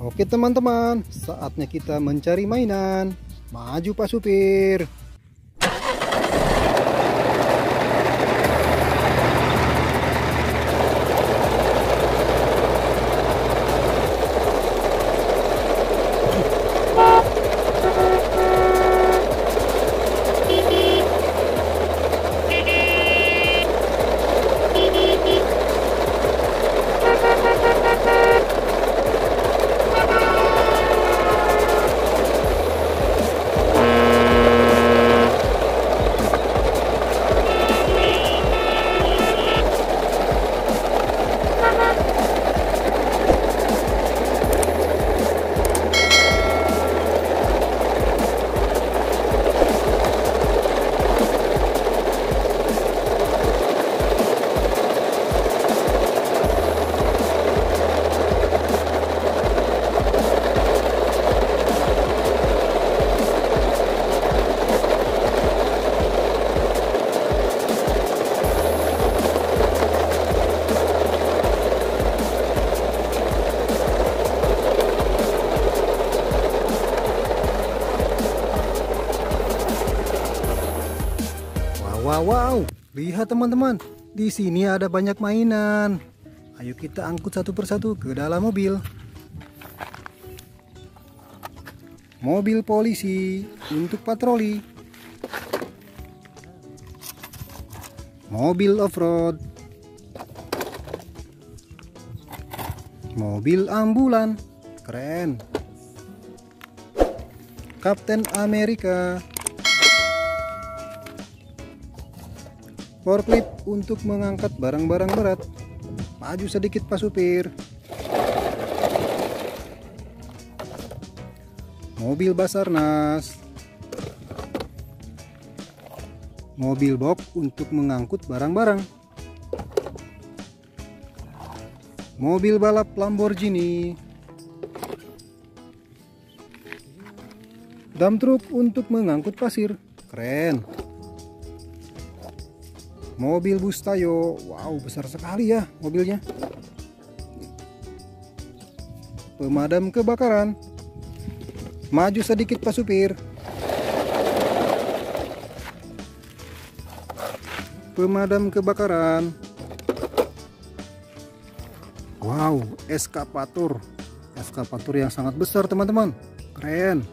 Oke teman-teman, saatnya kita mencari mainan. Maju Pak Supir. Wow, wow, lihat teman-teman, di sini ada banyak mainan. Ayo kita angkut satu persatu ke dalam mobil. Mobil polisi untuk patroli. Mobil off-road. Mobil ambulan. Keren. Kapten Amerika. Forklift untuk mengangkat barang-barang berat. Maju sedikit Pak Supir. Mobil Basarnas. Mobil box untuk mengangkut barang-barang. Mobil balap Lamborghini. Dump truck untuk mengangkut pasir. Keren. Mobil bus Tayo. Wow, besar sekali ya mobilnya. Pemadam kebakaran. Maju sedikit Pak Supir. Pemadam kebakaran. Wow, eskapator. Eskapator yang sangat besar, teman-teman. Keren.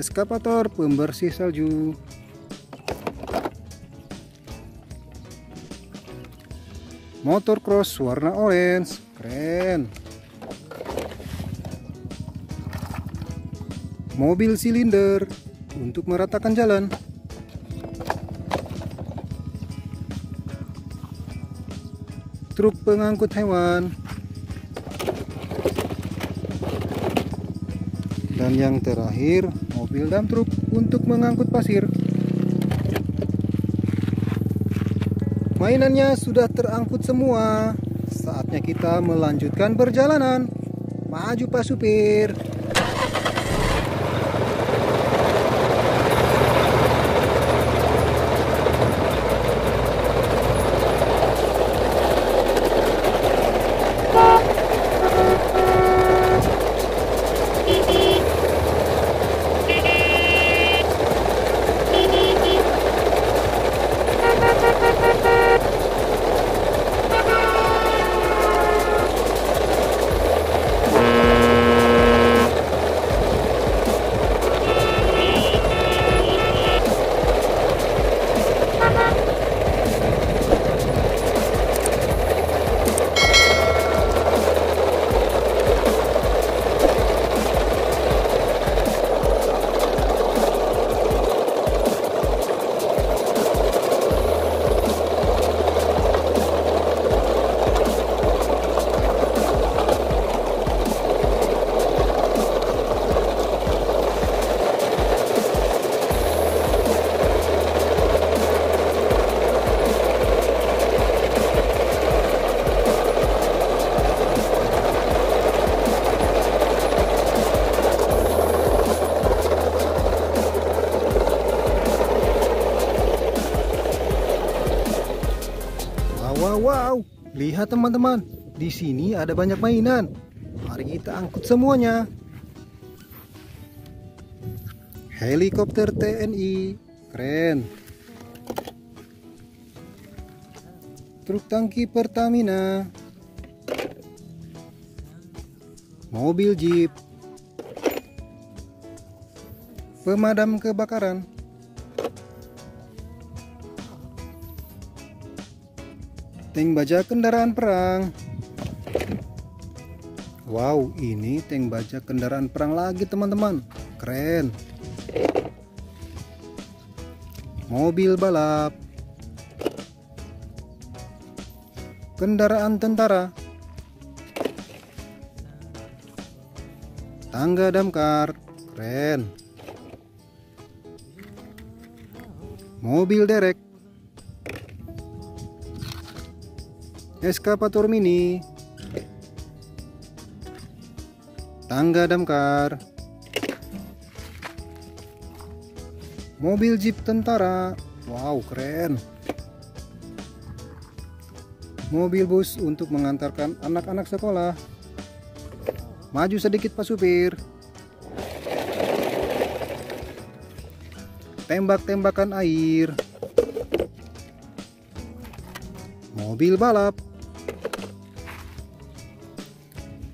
Eskapator pembersih salju. Motor cross warna orange keren. Mobil silinder untuk meratakan jalan. Truk pengangkut hewan dan yang terakhir mobil dump truk untuk mengangkut pasir. Mainannya sudah terangkut semua. Saatnya kita melanjutkan perjalanan. Maju pak supir wow lihat teman-teman, di sini ada banyak mainan. Mari kita angkut semuanya. Helikopter TNI, keren. Truk tangki Pertamina. Mobil Jeep. Pemadam kebakaran. Tank baja kendaraan perang. Wow, ini tank baja kendaraan perang lagi teman-teman. Keren. Mobil balap. Kendaraan tentara. Tangga damkar. Keren. Mobil derek. Eskapator mini. Tangga damkar. Mobil jeep tentara. Wow, keren. Mobil bus untuk mengantarkan anak-anak sekolah. Maju sedikit Pak Supir. Tembak-tembakan air. Mobil balap.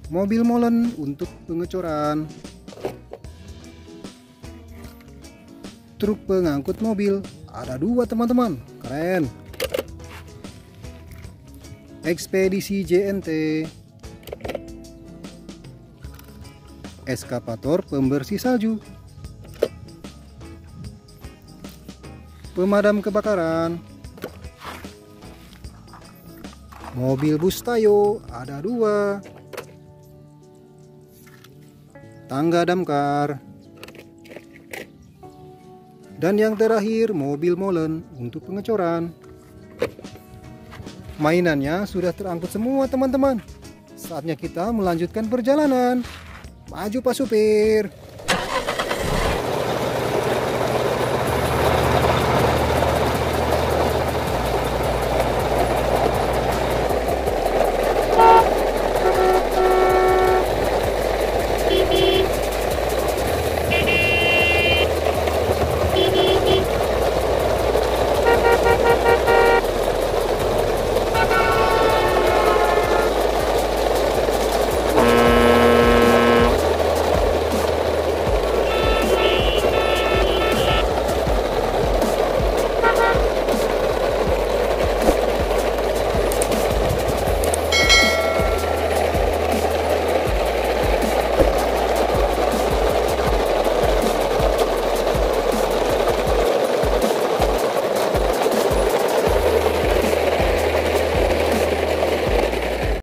Mobil molen untuk pengecoran. Truk pengangkut mobil. Ada dua teman-teman. Keren. Ekspedisi JNT. Eskapator pembersih salju. Pemadam kebakaran. Mobil bus Tayo ada dua. Tangga damkar. Dan yang terakhir mobil molen untuk pengecoran. Mainannya sudah terangkut semua teman-teman. Saatnya kita melanjutkan perjalanan. Maju Pak Supir.